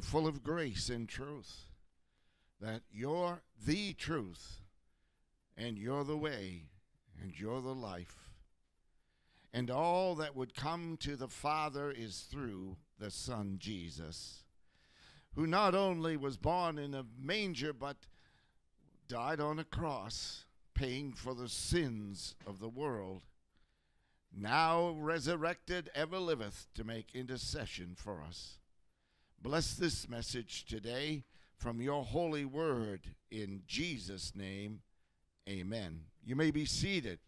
full of grace and truth, that you're the truth, and you're the way, and you're the life. And all that would come to the Father is through the Son Jesus, who not only was born in a manger, but died on a cross, paying for the sins of the world. Now resurrected, ever liveth to make intercession for us. Bless this message today from your holy word in Jesus' name. Amen. You may be seated.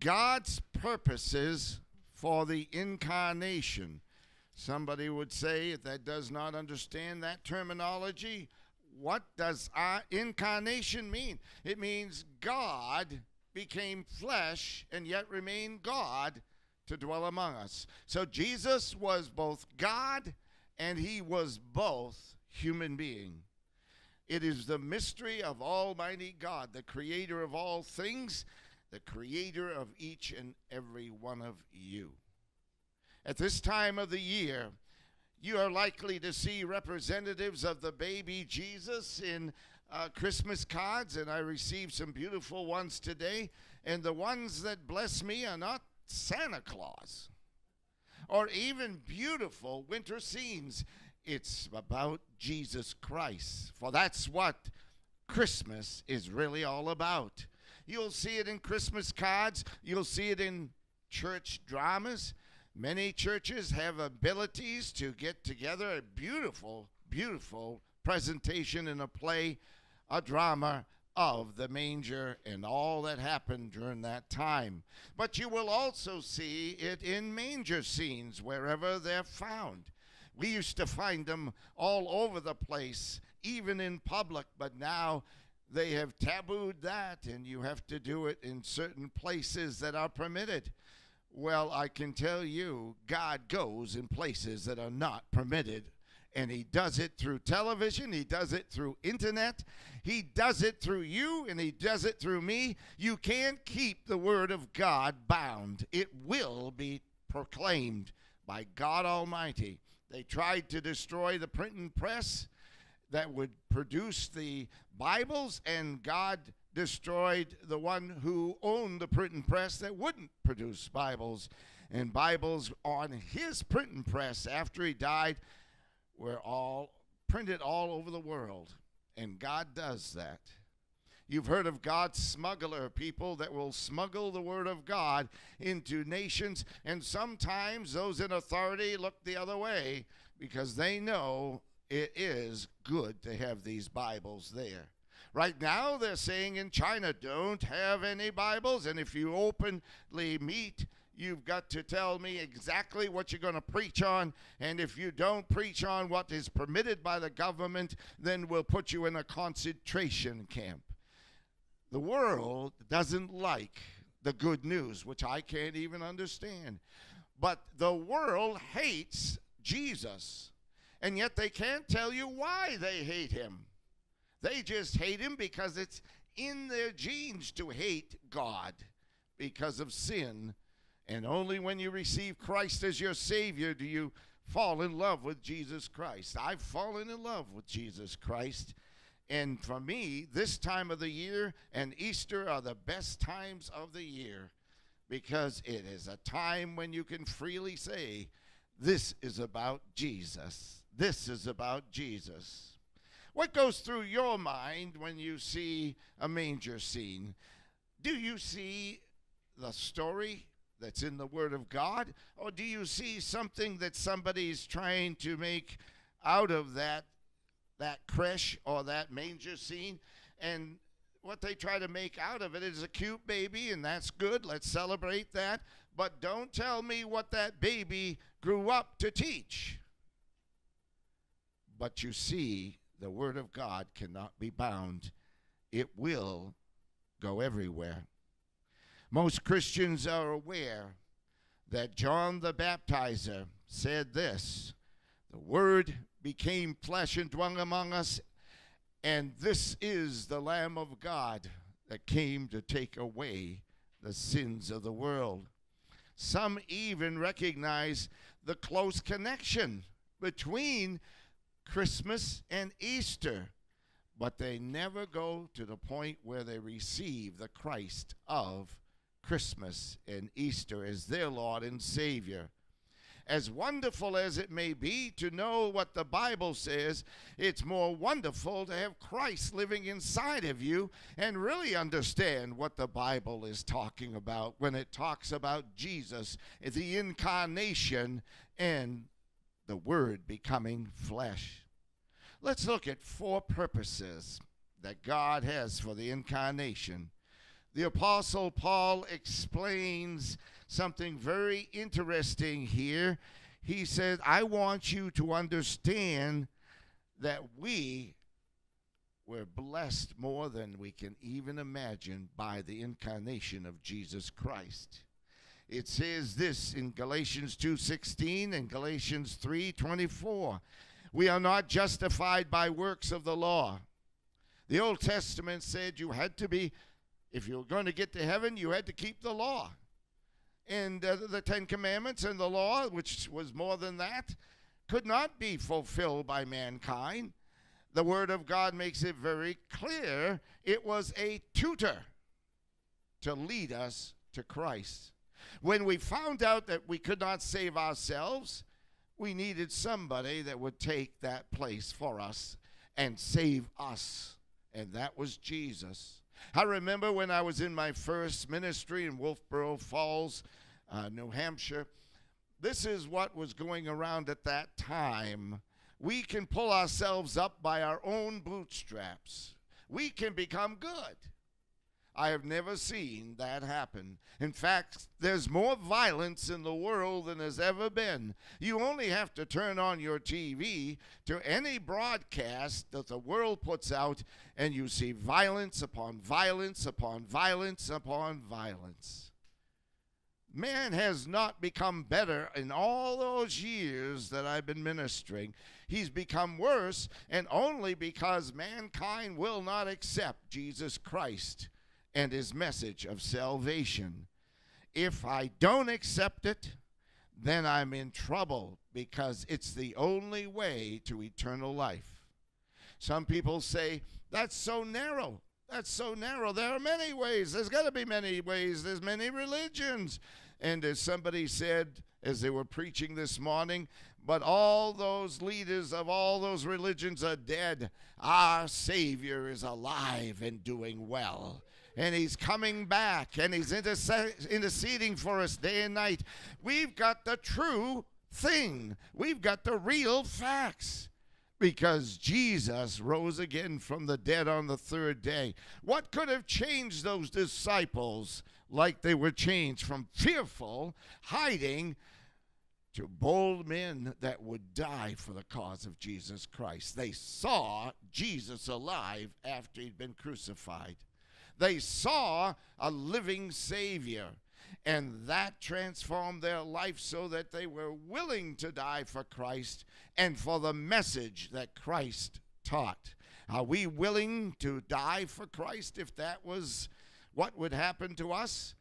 God's purposes for the incarnation. Somebody would say if that does not understand that terminology. What does our incarnation mean? It means God became flesh and yet remained God to dwell among us. So Jesus was both God and he was both human being. It is the mystery of Almighty God, the creator of all things, the creator of each and every one of you. At this time of the year, you are likely to see representatives of the baby Jesus in uh, Christmas cards, and I received some beautiful ones today. And the ones that bless me are not Santa Claus or even beautiful winter scenes. It's about Jesus Christ, for that's what Christmas is really all about. You'll see it in Christmas cards, you'll see it in church dramas. Many churches have abilities to get together a beautiful, beautiful presentation in a play, a drama of the manger and all that happened during that time. But you will also see it in manger scenes wherever they're found. We used to find them all over the place, even in public, but now they have tabooed that and you have to do it in certain places that are permitted. Well, I can tell you, God goes in places that are not permitted and he does it through television, he does it through internet, he does it through you, and he does it through me. You can't keep the word of God bound, it will be proclaimed by God Almighty. They tried to destroy the printing press that would produce the Bibles, and God destroyed the one who owned the printing press that wouldn't produce Bibles. And Bibles on his printing press after he died were all printed all over the world. And God does that. You've heard of God's smuggler, people that will smuggle the word of God into nations. And sometimes those in authority look the other way because they know it is good to have these Bibles there. Right now, they're saying in China, don't have any Bibles. And if you openly meet You've got to tell me exactly what you're going to preach on. And if you don't preach on what is permitted by the government, then we'll put you in a concentration camp. The world doesn't like the good news, which I can't even understand. But the world hates Jesus. And yet they can't tell you why they hate him. They just hate him because it's in their genes to hate God because of sin and only when you receive Christ as your Savior do you fall in love with Jesus Christ. I've fallen in love with Jesus Christ. And for me, this time of the year and Easter are the best times of the year because it is a time when you can freely say, This is about Jesus. This is about Jesus. What goes through your mind when you see a manger scene? Do you see the story that's in the Word of God? Or do you see something that somebody's trying to make out of that that creche or that manger scene? And what they try to make out of it is a cute baby, and that's good. Let's celebrate that. But don't tell me what that baby grew up to teach. But you see, the Word of God cannot be bound, it will go everywhere. Most Christians are aware that John the Baptizer said this The Word became flesh and dwelt among us, and this is the Lamb of God that came to take away the sins of the world. Some even recognize the close connection between Christmas and Easter, but they never go to the point where they receive the Christ of Christmas and Easter as their Lord and Savior as wonderful as it may be to know what the Bible says, it's more wonderful to have Christ living inside of you and really understand what the Bible is talking about when it talks about Jesus, the incarnation, and the Word becoming flesh. Let's look at four purposes that God has for the incarnation. The Apostle Paul explains something very interesting here. He says, I want you to understand that we were blessed more than we can even imagine by the incarnation of Jesus Christ. It says this in Galatians 2:16 and Galatians 3:24. We are not justified by works of the law. The Old Testament said you had to be if you were going to get to heaven, you had to keep the law and uh, the Ten Commandments and the law, which was more than that, could not be fulfilled by mankind. The Word of God makes it very clear it was a tutor to lead us to Christ. When we found out that we could not save ourselves, we needed somebody that would take that place for us and save us. And that was Jesus. I remember when I was in my first ministry in Wolfeboro Falls, uh, New Hampshire. This is what was going around at that time. We can pull ourselves up by our own bootstraps. We can become good. I have never seen that happen. In fact, there's more violence in the world than there's ever been. You only have to turn on your TV to any broadcast that the world puts out, and you see violence upon violence upon violence upon violence. Man has not become better in all those years that I've been ministering. He's become worse, and only because mankind will not accept Jesus Christ and his message of salvation. If I don't accept it, then I'm in trouble because it's the only way to eternal life. Some people say, that's so narrow. That's so narrow. There are many ways. There's got to be many ways. There's many religions. And as somebody said as they were preaching this morning, but all those leaders of all those religions are dead. Our Savior is alive and doing well. And he's coming back and he's interceding for us day and night. We've got the true thing, we've got the real facts because Jesus rose again from the dead on the third day. What could have changed those disciples like they were changed from fearful, hiding, to bold men that would die for the cause of Jesus Christ? They saw Jesus alive after he'd been crucified. They saw a living Savior. And that transformed their life so that they were willing to die for Christ and for the message that Christ taught. Are we willing to die for Christ if that was what would happen to us?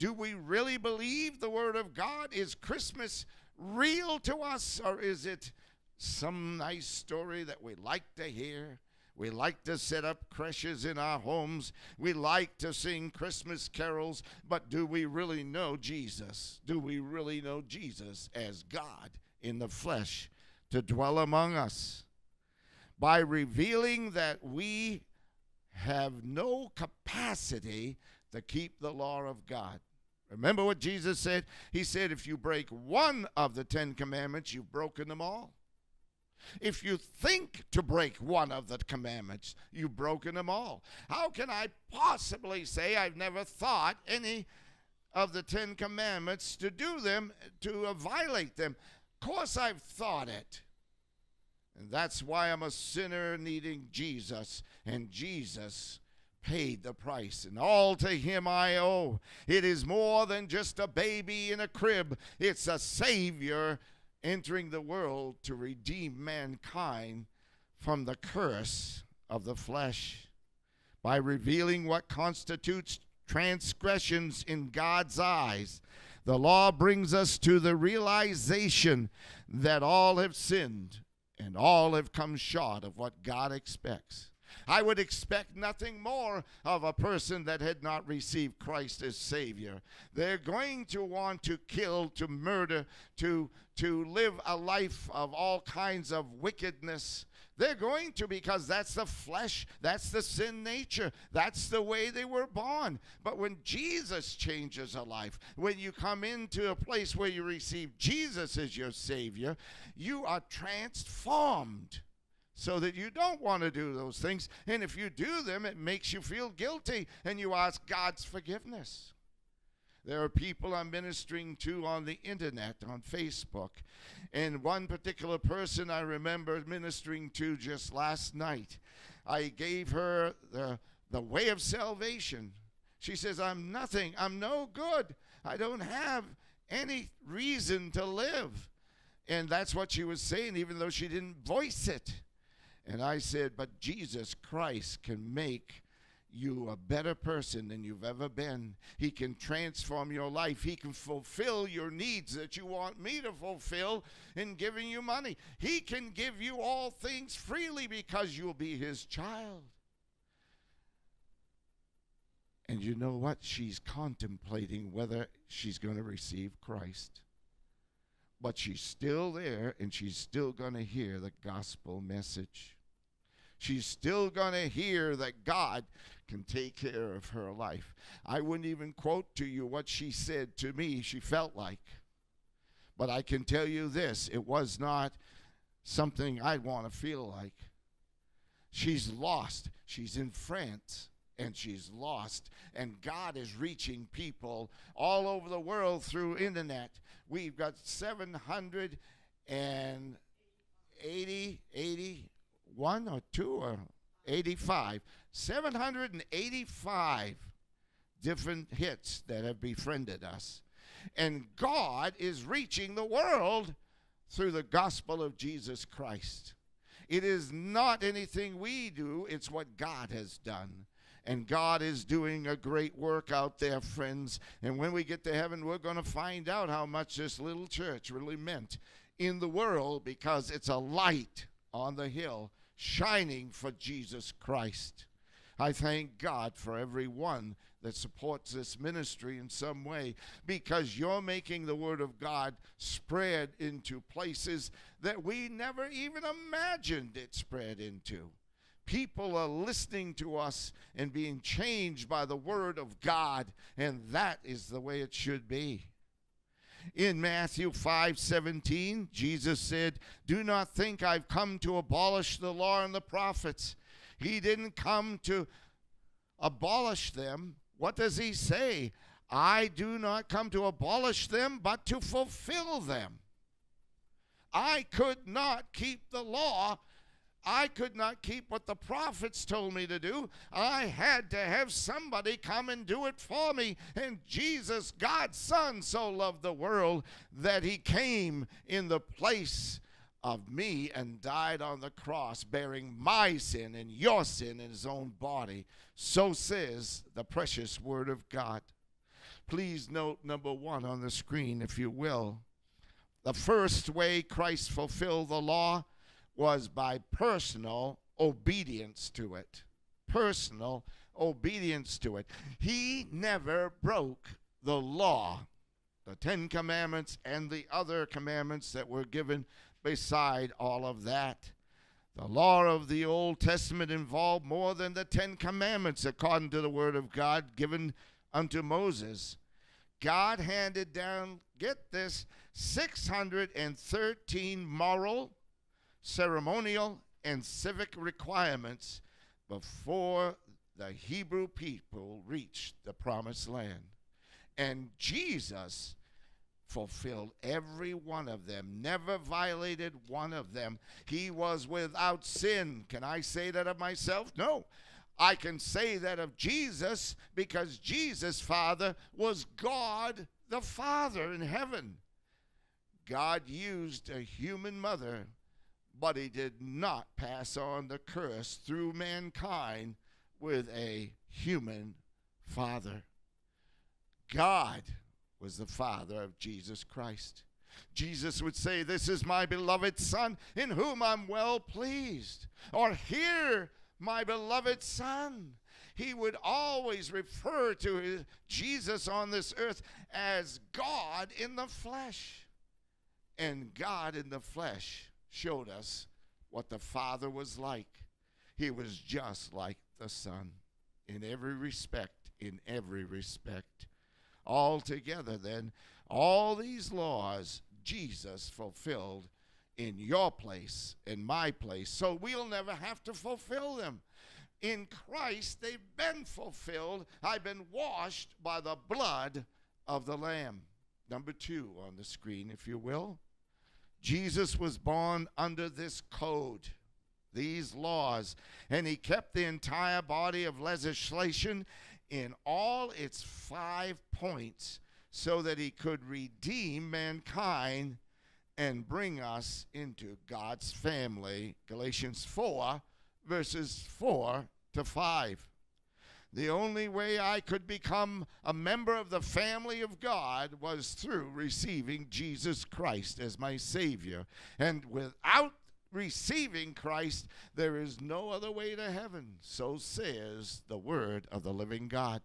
Do we really believe the Word of God? Is Christmas real to us or is it some nice story that we like to hear? We like to set up creches in our homes. We like to sing Christmas carols. But do we really know Jesus? Do we really know Jesus as God in the flesh to dwell among us? By revealing that we have no capacity to keep the law of God. Remember what Jesus said? He said, if you break one of the Ten Commandments, you've broken them all. If you think to break one of the commandments, you've broken them all. How can I possibly say I've never thought any of the Ten Commandments to do them, to violate them? Of course, I've thought it. And that's why I'm a sinner needing Jesus. And Jesus paid the price, and all to him I owe. It is more than just a baby in a crib, it's a Savior entering the world to redeem mankind from the curse of the flesh by revealing what constitutes transgressions in God's eyes. The law brings us to the realization that all have sinned and all have come short of what God expects. I would expect nothing more of a person that had not received Christ as Savior. They're going to want to kill, to murder, to, to live a life of all kinds of wickedness. They're going to because that's the flesh, that's the sin nature, that's the way they were born. But when Jesus changes a life, when you come into a place where you receive Jesus as your Savior, you are transformed so that you don't want to do those things. And if you do them, it makes you feel guilty and you ask God's forgiveness. There are people I'm ministering to on the internet, on Facebook. And one particular person I remember ministering to just last night, I gave her the, the way of salvation. She says, I'm nothing. I'm no good. I don't have any reason to live. And that's what she was saying, even though she didn't voice it. And I said, But Jesus Christ can make you a better person than you've ever been. He can transform your life. He can fulfill your needs that you want me to fulfill in giving you money. He can give you all things freely because you'll be His child. And you know what? She's contemplating whether she's going to receive Christ. But she's still there and she's still going to hear the gospel message she's still going to hear that God can take care of her life. I wouldn't even quote to you what she said to me, she felt like. But I can tell you this it was not something I'd want to feel like. She's lost. She's in France and she's lost and god is reaching people all over the world through internet we've got 780 80 one or two or 85, 785 different hits that have befriended us. And God is reaching the world through the gospel of Jesus Christ. It is not anything we do, it's what God has done. And God is doing a great work out there, friends. And when we get to heaven, we're going to find out how much this little church really meant in the world because it's a light on the hill shining for Jesus Christ. I thank God for every one that supports this ministry in some way because you're making the Word of God spread into places that we never even imagined it spread into. People are listening to us and being changed by the Word of God, and that is the way it should be. In Matthew 5 17, Jesus said, Do not think I've come to abolish the law and the prophets. He didn't come to abolish them. What does he say? I do not come to abolish them, but to fulfill them. I could not keep the law I could not keep what the prophets told me to do. I had to have somebody come and do it for me. And Jesus, God's Son, so loved the world that he came in the place of me and died on the cross, bearing my sin and your sin in his own body. So says the precious word of God. Please note number one on the screen, if you will. The first way Christ fulfilled the law was by personal obedience to it. Personal obedience to it. He never broke the law, the Ten Commandments, and the other commandments that were given beside all of that. The law of the Old Testament involved more than the Ten Commandments, according to the Word of God given unto Moses. God handed down, get this, 613 moral, ceremonial and civic requirements before the Hebrew people reached the promised land. And Jesus fulfilled every one of them, never violated one of them. He was without sin. Can I say that of myself? No. I can say that of Jesus because Jesus' Father was God the Father in heaven. God used a human mother but he did not pass on the curse through mankind with a human father. God was the father of Jesus Christ. Jesus would say, This is my beloved Son, in whom I'm well pleased. Or, Hear my beloved Son. He would always refer to his, Jesus on this earth as God in the flesh. And God in the flesh showed us what the Father was like. He was just like the Son in every respect, in every respect. Altogether, then, all these laws Jesus fulfilled in your place, in my place, so we'll never have to fulfill them. In Christ, they've been fulfilled. I've been washed by the blood of the Lamb. Number two on the screen, if you will. Jesus was born under this code, these laws, and he kept the entire body of legislation in all its five points so that he could redeem mankind and bring us into God's family. Galatians 4, verses 4 to 5. The only way I could become a member of the family of God was through receiving Jesus Christ as my Savior. And without receiving Christ, there is no other way to heaven. So says the Word of the living God.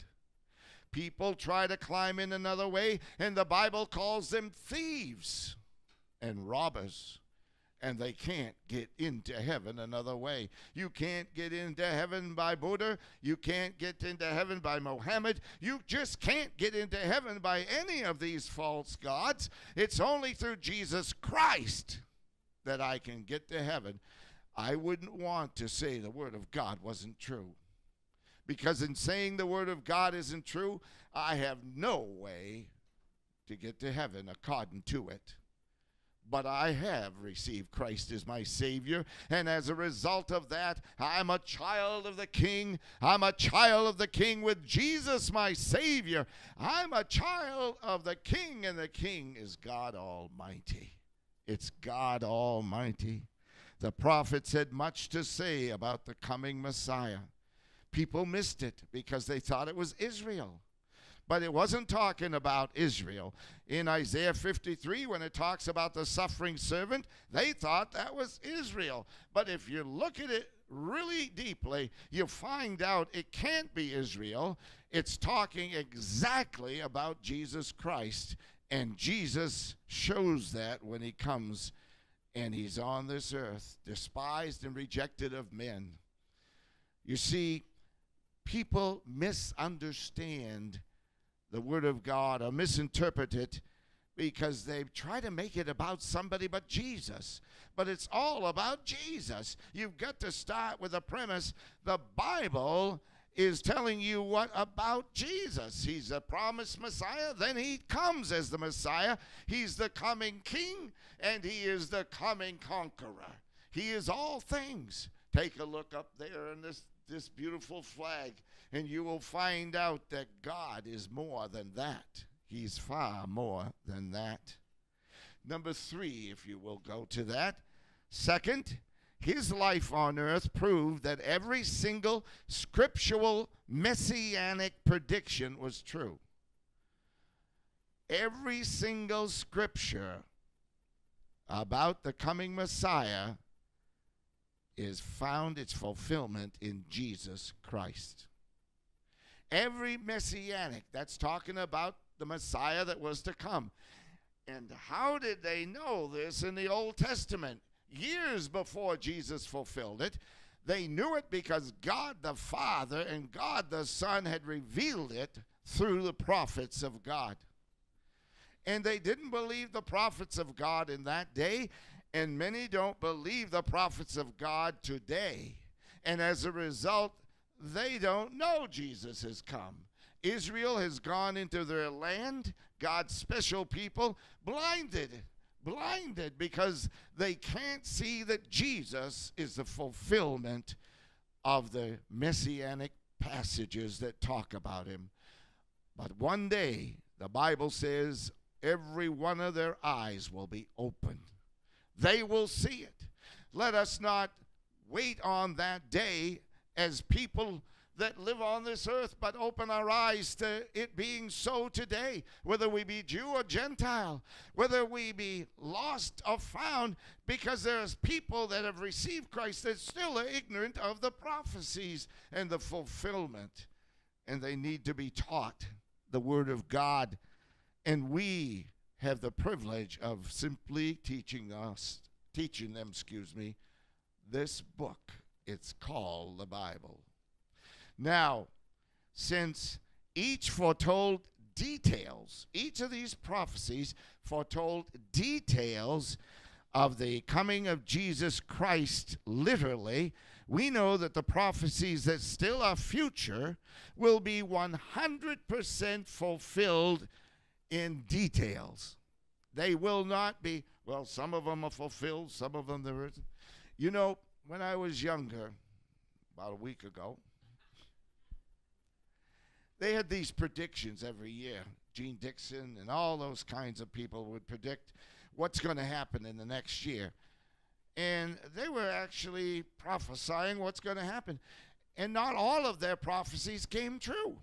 People try to climb in another way, and the Bible calls them thieves and robbers. And they can't get into heaven another way. You can't get into heaven by Buddha. You can't get into heaven by Mohammed. You just can't get into heaven by any of these false gods. It's only through Jesus Christ that I can get to heaven. I wouldn't want to say the Word of God wasn't true. Because in saying the Word of God isn't true, I have no way to get to heaven according to it. But I have received Christ as my Savior, and as a result of that, I'm a child of the King. I'm a child of the King with Jesus, my Savior. I'm a child of the King, and the King is God Almighty. It's God Almighty. The prophets had much to say about the coming Messiah people missed it because they thought it was Israel. But it wasn't talking about Israel. In Isaiah 53, when it talks about the suffering servant, they thought that was Israel. But if you look at it really deeply, you find out it can't be Israel. It's talking exactly about Jesus Christ. And Jesus shows that when he comes and he's on this earth, despised and rejected of men. You see, people misunderstand the Word of God or misinterpret it because they try to make it about somebody but Jesus. But it's all about Jesus. You've got to start with the premise the Bible is telling you what about Jesus. He's a promised Messiah, then he comes as the Messiah. He's the coming king, and he is the coming conqueror. He is all things. Take a look up there in this this beautiful flag, and you will find out that God is more than that. He's far more than that. Number three, if you will go to that. Second, his life on earth proved that every single scriptural messianic prediction was true. Every single scripture about the coming Messiah is found its fulfillment in Jesus Christ. Every messianic, that's talking about the Messiah that was to come. And how did they know this in the Old Testament? Years before Jesus fulfilled it. They knew it because God the Father and God the Son had revealed it through the prophets of God. And they didn't believe the prophets of God in that day. And many don't believe the prophets of God today. And as a result, they don't know Jesus has come. Israel has gone into their land, God's special people, blinded, blinded because they can't see that Jesus is the fulfillment of the messianic passages that talk about him. But one day, the Bible says, every one of their eyes will be opened they will see it. Let us not wait on that day as people that live on this earth, but open our eyes to it being so today, whether we be Jew or Gentile, whether we be lost or found, because there's people that have received Christ that still are ignorant of the prophecies and the fulfillment, and they need to be taught the Word of God. And we have the privilege of simply teaching us, teaching them, excuse me, this book. It's called the Bible. Now, since each foretold details, each of these prophecies foretold details of the coming of Jesus Christ literally, we know that the prophecies that still are future will be 100% fulfilled in details. They will not be, well, some of them are fulfilled, some of them there isn't. You know, when I was younger, about a week ago, they had these predictions every year. Jeane Dixon and all those kinds of people would predict what's going to happen in the next year. And they were actually prophesying what's going to happen. And not all of their prophecies came true.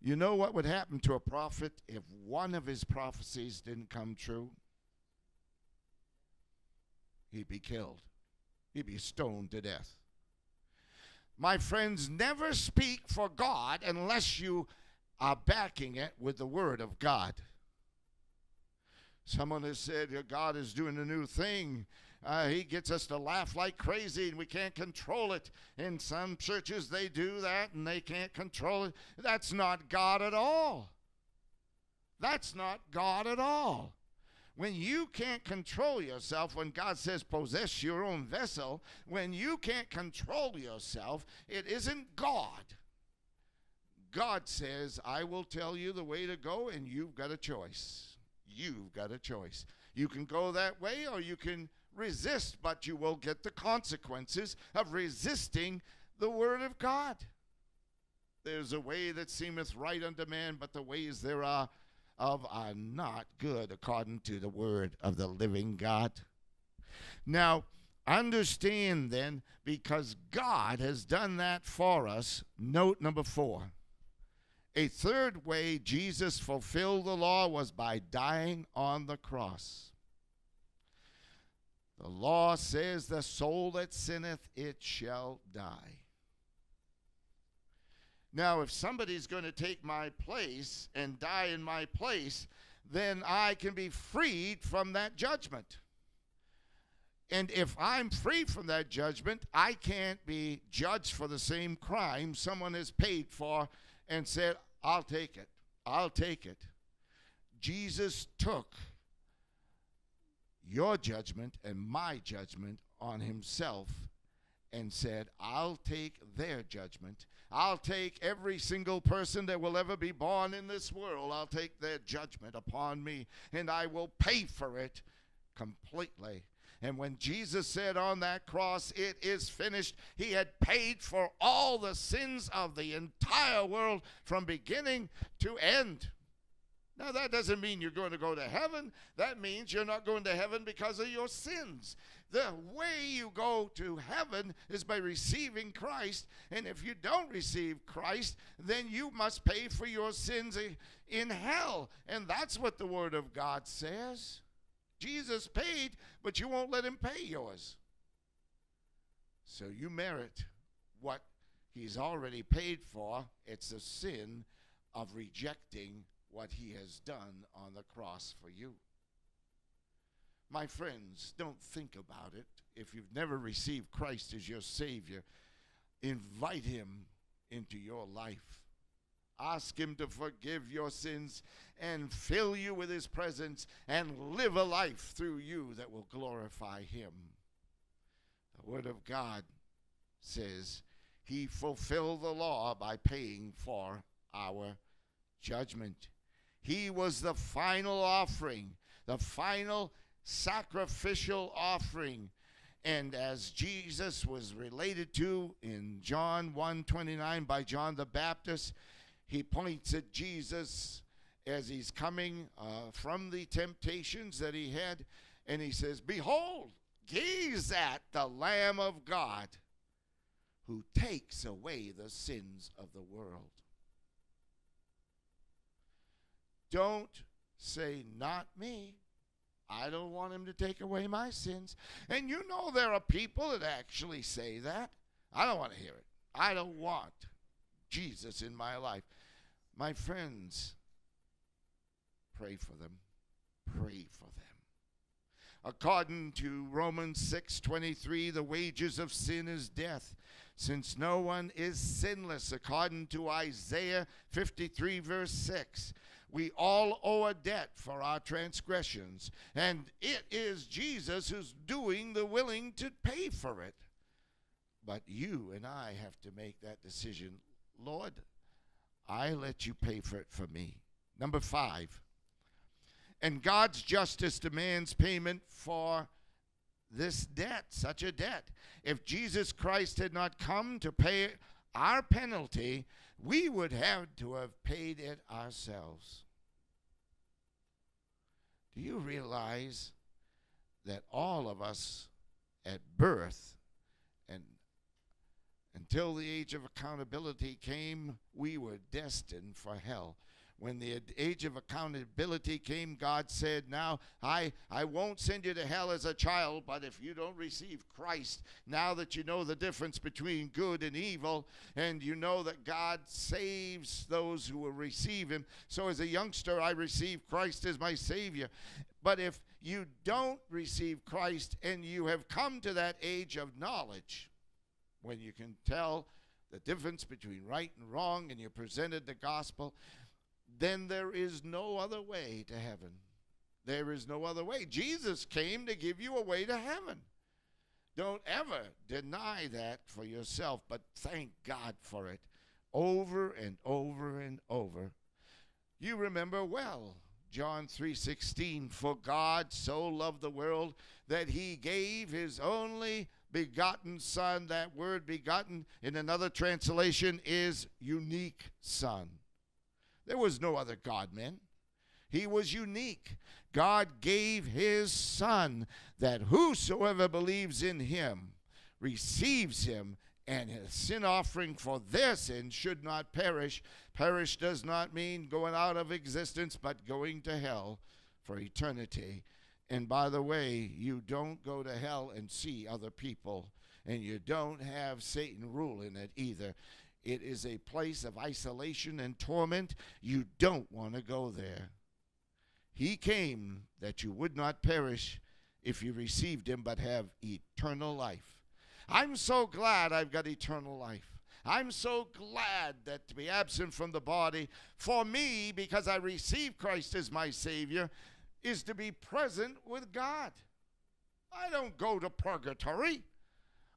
You know what would happen to a prophet if one of his prophecies didn't come true? He'd be killed, he'd be stoned to death. My friends, never speak for God unless you are backing it with the Word of God. Someone has said God is doing a new thing. Uh, he gets us to laugh like crazy and we can't control it. In some churches, they do that and they can't control it. That's not God at all. That's not God at all. When you can't control yourself, when God says possess your own vessel, when you can't control yourself, it isn't God. God says, I will tell you the way to go, and you've got a choice. You've got a choice. You can go that way or you can resist, but you will get the consequences of resisting the Word of God. There's a way that seemeth right unto man, but the ways there are of are not good according to the word of the living God. Now, understand then, because God has done that for us, note number four. A third way Jesus fulfilled the law was by dying on the cross. The law says, The soul that sinneth, it shall die. Now, if somebody's going to take my place and die in my place, then I can be freed from that judgment. And if I'm free from that judgment, I can't be judged for the same crime someone has paid for and said, I'll take it. I'll take it. Jesus took your judgment and my judgment on himself and said, I'll take their judgment I'll take every single person that will ever be born in this world, I'll take their judgment upon me, and I will pay for it completely. And when Jesus said on that cross, It is finished, he had paid for all the sins of the entire world from beginning to end. Now, that doesn't mean you're going to go to heaven. That means you're not going to heaven because of your sins. The way you go to heaven is by receiving Christ. And if you don't receive Christ, then you must pay for your sins in hell. And that's what the Word of God says. Jesus paid, but you won't let him pay yours. So you merit what he's already paid for. It's the sin of rejecting what he has done on the cross for you. My friends, don't think about it. If you've never received Christ as your Savior, invite Him into your life. Ask Him to forgive your sins and fill you with His presence and live a life through you that will glorify Him. The Word of God says He fulfilled the law by paying for our judgment. He was the final offering, the final sacrificial offering. And as Jesus was related to in John 1:29 by John the Baptist, he points at Jesus as he's coming uh, from the temptations that he had, and he says, Behold, gaze at the Lamb of God who takes away the sins of the world. Don't say, Not me. I don't want him to take away my sins. And you know there are people that actually say that. I don't want to hear it. I don't want Jesus in my life. My friends, pray for them. Pray for them. According to Romans 6:23, the wages of sin is death, since no one is sinless according to Isaiah 53 verse 6. We all owe a debt for our transgressions, and it is Jesus who's doing the willing to pay for it. But you and I have to make that decision. Lord, I let you pay for it for me. Number five, and God's justice demands payment for this debt, such a debt. If Jesus Christ had not come to pay our penalty, we would have to have paid it ourselves. Do you realize that all of us at birth and until the age of accountability came, we were destined for hell when the age of accountability came, God said, Now I, I won't send you to hell as a child, but if you don't receive Christ, now that you know the difference between good and evil, and you know that God saves those who will receive Him. So as a youngster, I received Christ as my Savior. But if you don't receive Christ and you have come to that age of knowledge, when you can tell the difference between right and wrong and you presented the gospel, then there is no other way to heaven. There is no other way. Jesus came to give you a way to heaven. Don't ever deny that for yourself, but thank God for it over and over and over. You remember well John 3:16 for God so loved the world that he gave his only begotten son that word begotten in another translation is unique son there was no other God man. He was unique. God gave his Son that whosoever believes in him receives him and his sin offering for their sin should not perish. Perish does not mean going out of existence, but going to hell for eternity. And by the way, you don't go to hell and see other people, and you don't have Satan ruling it either. It is a place of isolation and torment. You don't want to go there. He came that you would not perish if you received him, but have eternal life. I'm so glad I've got eternal life. I'm so glad that to be absent from the body, for me, because I received Christ as my Savior, is to be present with God. I don't go to purgatory.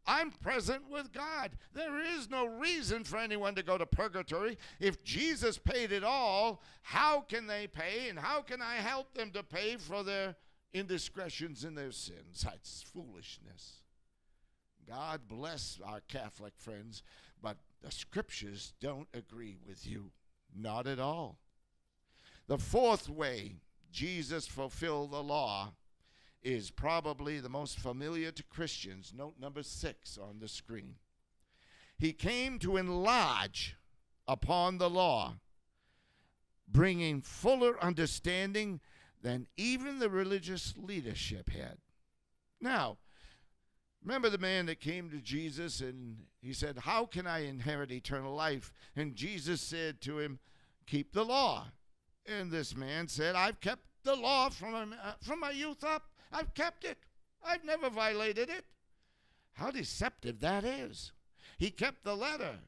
I'm present with God. There is no reason for anyone to go to purgatory. If Jesus paid it all, how can they pay and how can I help them to pay for their indiscretions and their sins? That's foolishness. God bless our Catholic friends, but the scriptures don't agree with you. Not at all. The fourth way Jesus fulfilled the law is probably the most familiar to Christians. Note number six on the screen. He came to enlarge upon the law, bringing fuller understanding than even the religious leadership had. Now, remember the man that came to Jesus and he said, How can I inherit eternal life? And Jesus said to him, Keep the law. And this man said, I've kept the law from, uh, from my youth up. I've kept it. I've never violated it. How deceptive that is. He kept the letter,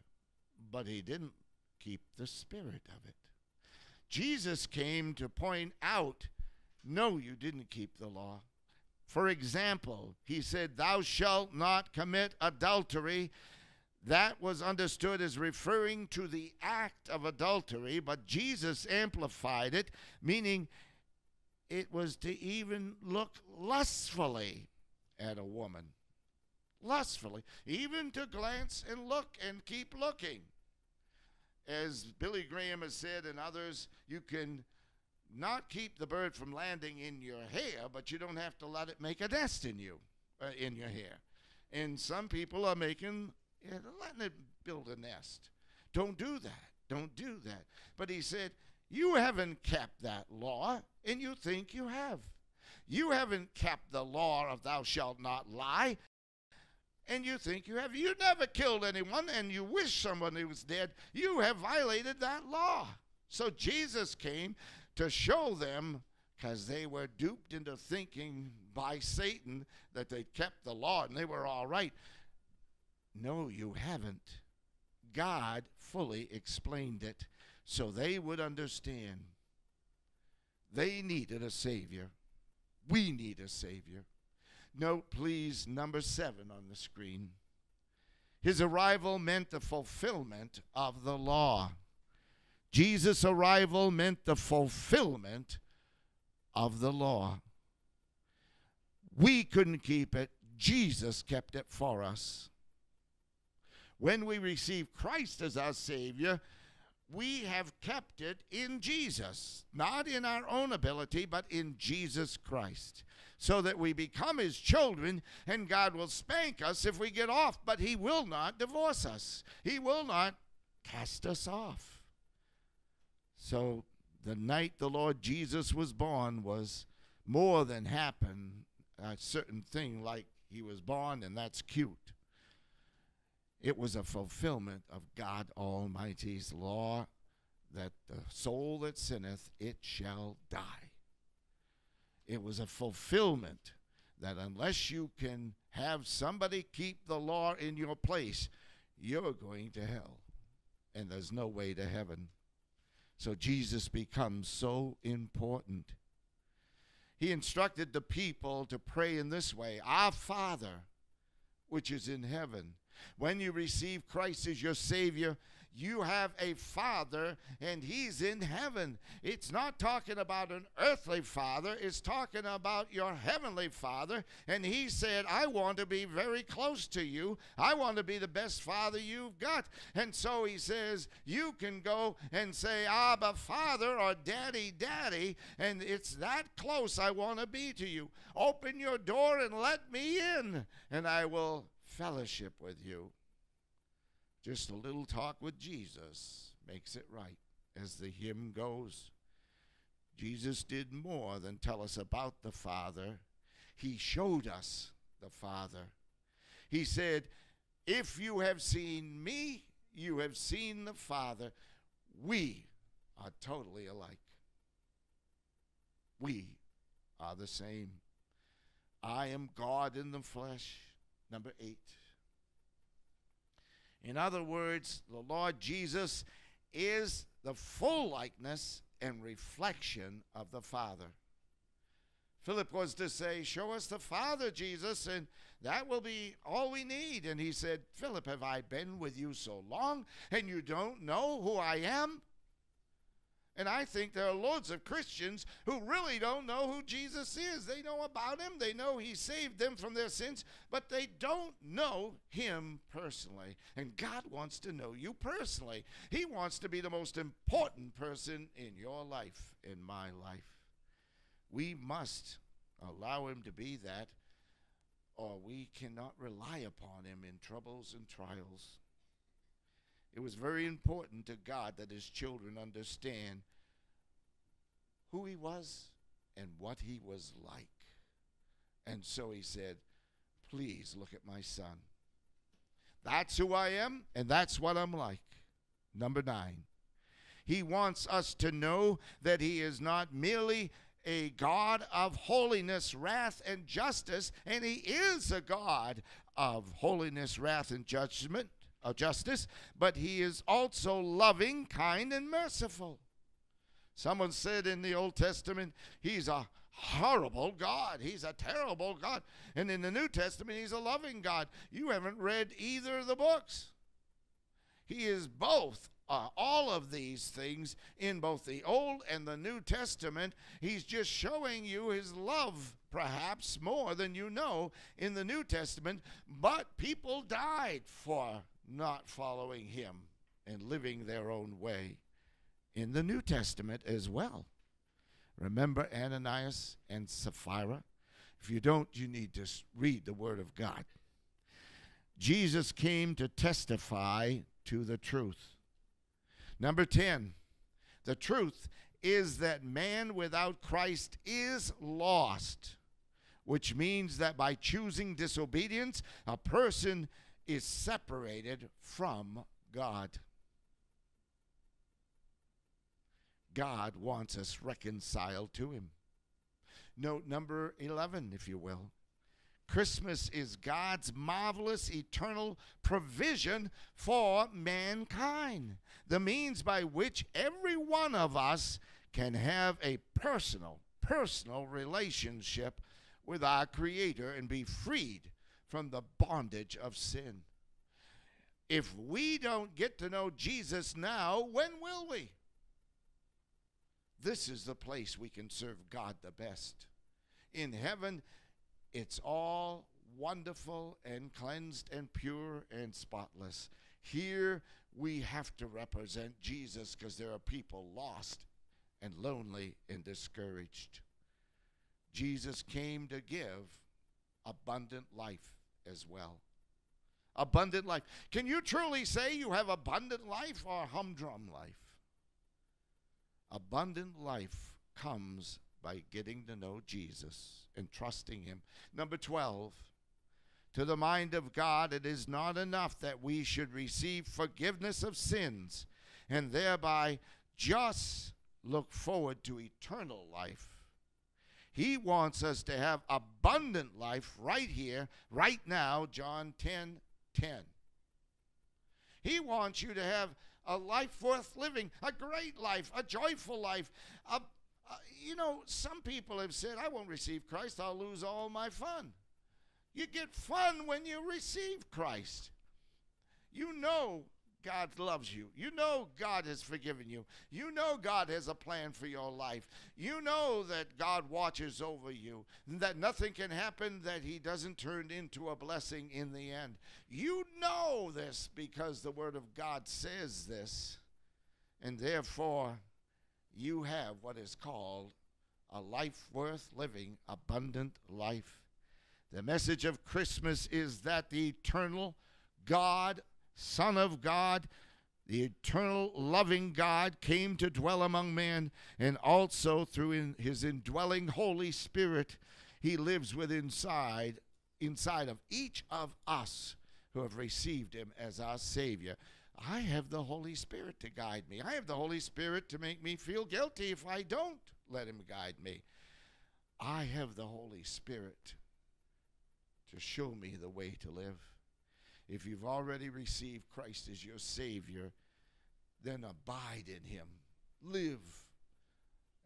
but he didn't keep the spirit of it. Jesus came to point out no, you didn't keep the law. For example, he said, Thou shalt not commit adultery. That was understood as referring to the act of adultery, but Jesus amplified it, meaning it was to even look lustfully at a woman. Lustfully. Even to glance and look and keep looking. As Billy Graham has said and others, you can not keep the bird from landing in your hair, but you don't have to let it make a nest in you, uh, in your hair. And some people are making letting it build a nest. Don't do that. Don't do that. But he said, You haven't kept that law, and you think you have. You haven't kept the law of thou shalt not lie, and you think you have. You never killed anyone, and you wish somebody was dead. You have violated that law. So Jesus came to show them, because they were duped into thinking by Satan that they kept the law and they were all right. No, you haven't. God fully explained it so they would understand. They needed a Savior. We need a Savior. Note, please, number seven on the screen. His arrival meant the fulfillment of the law. Jesus' arrival meant the fulfillment of the law. We couldn't keep it, Jesus kept it for us. When we receive Christ as our Savior, we have kept it in Jesus, not in our own ability, but in Jesus Christ, so that we become His children, and God will spank us if we get off, but He will not divorce us. He will not cast us off. So the night the Lord Jesus was born was more than happened, a certain thing like he was born, and that's cute. It was a fulfillment of God Almighty's law that the soul that sinneth, it shall die. It was a fulfillment that unless you can have somebody keep the law in your place, you're going to hell. And there's no way to heaven. So Jesus becomes so important. He instructed the people to pray in this way Our Father, which is in heaven. When you receive Christ as your Savior, you have a father and he's in heaven. It's not talking about an earthly father, it's talking about your heavenly father. And he said, I want to be very close to you. I want to be the best father you've got. And so he says, You can go and say, Abba, Father, or Daddy, Daddy. And it's that close I want to be to you. Open your door and let me in, and I will fellowship with you. Just a little talk with Jesus makes it right, as the hymn goes. Jesus did more than tell us about the Father, He showed us the Father. He said, If you have seen me, you have seen the Father. We are totally alike. We are the same. I am God in the flesh. Number eight. In other words, the Lord Jesus is the full likeness and reflection of the Father. Philip was to say, Show us the Father, Jesus, and that will be all we need. And he said, Philip, have I been with you so long, and you don't know who I am? And I think there are loads of Christians who really don't know who Jesus is. They know about him, they know he saved them from their sins, but they don't know him personally. And God wants to know you personally. He wants to be the most important person in your life, in my life. We must allow him to be that, or we cannot rely upon him in troubles and trials. It was very important to God that his children understand who he was and what he was like. And so he said, Please look at my son. That's who I am, and that's what I'm like. Number nine, he wants us to know that he is not merely a God of holiness, wrath, and justice, and he is a God of holiness, wrath, and judgment of justice, but he is also loving, kind, and merciful. Someone said in the Old Testament, he's a horrible God. He's a terrible God. And in the New Testament, he's a loving God. You haven't read either of the books. He is both. Uh, all of these things in both the Old and the New Testament. He's just showing you his love, perhaps more than you know in the New Testament. But people died for not following him and living their own way in the New Testament as well. Remember Ananias and Sapphira? If you don't, you need to read the Word of God. Jesus came to testify to the truth. Number 10, the truth is that man without Christ is lost, which means that by choosing disobedience, a person is separated from God. God wants us reconciled to Him. Note number 11, if you will. Christmas is God's marvelous eternal provision for mankind, the means by which every one of us can have a personal, personal relationship with our Creator and be freed from the bondage of sin. If we don't get to know Jesus now, when will we? This is the place we can serve God the best. In heaven, it's all wonderful and cleansed and pure and spotless. Here, we have to represent Jesus because there are people lost and lonely and discouraged. Jesus came to give abundant life as well. Abundant life. Can you truly say you have abundant life or humdrum life? Abundant life comes by getting to know Jesus and trusting Him. Number 12, to the mind of God, it is not enough that we should receive forgiveness of sins and thereby just look forward to eternal life. He wants us to have abundant life right here, right now, John 10 10. He wants you to have a life worth living, a great life, a joyful life, a uh, you know, some people have said, I won't receive Christ, I'll lose all my fun. You get fun when you receive Christ. You know God loves you. You know God has forgiven you. You know God has a plan for your life. You know that God watches over you, that nothing can happen that He doesn't turn into a blessing in the end. You know this because the Word of God says this. And therefore, you have what is called a life worth living, abundant life. The message of Christmas is that the eternal God, Son of God, the eternal loving God came to dwell among men, and also through in his indwelling Holy Spirit, he lives within inside, inside of each of us who have received him as our Savior. I have the Holy Spirit to guide me. I have the Holy Spirit to make me feel guilty if I don't let Him guide me. I have the Holy Spirit to show me the way to live. If you've already received Christ as your Savior, then abide in Him. Live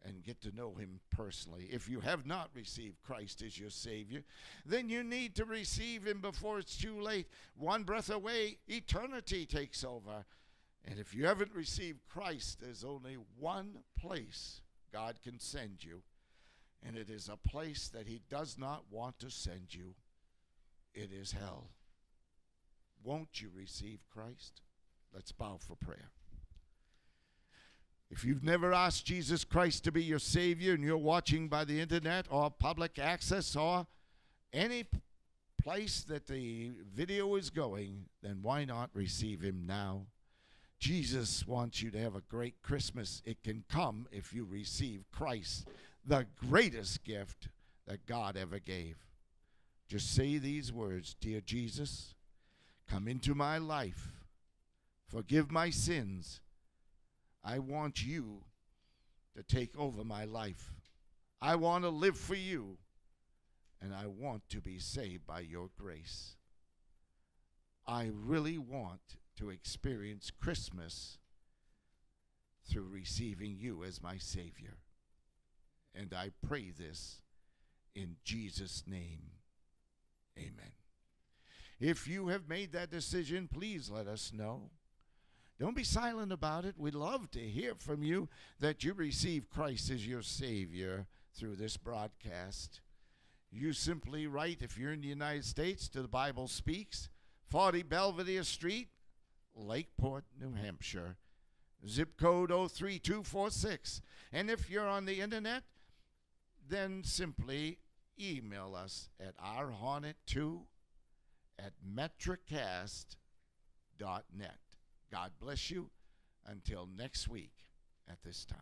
and get to know him personally. If you have not received Christ as your Savior, then you need to receive him before it's too late. One breath away, eternity takes over. And if you haven't received Christ, there's only one place God can send you, and it is a place that he does not want to send you. It is hell. Won't you receive Christ? Let's bow for prayer. If you've never asked Jesus Christ to be your Savior and you're watching by the internet or public access or any place that the video is going, then why not receive Him now? Jesus wants you to have a great Christmas. It can come if you receive Christ, the greatest gift that God ever gave. Just say these words Dear Jesus, come into my life, forgive my sins I want you to take over my life. I want to live for you, and I want to be saved by your grace. I really want to experience Christmas through receiving you as my Savior. And I pray this in Jesus' name. Amen. If you have made that decision, please let us know. Don't be silent about it. We'd love to hear from you that you receive Christ as your Savior through this broadcast. You simply write, if you're in the United States, to the Bible Speaks, 40 Belvedere Street, Lakeport, New Hampshire, zip code 03246. And if you're on the internet, then simply email us at ourhornet2 at metrocast.net. God bless you until next week at this time.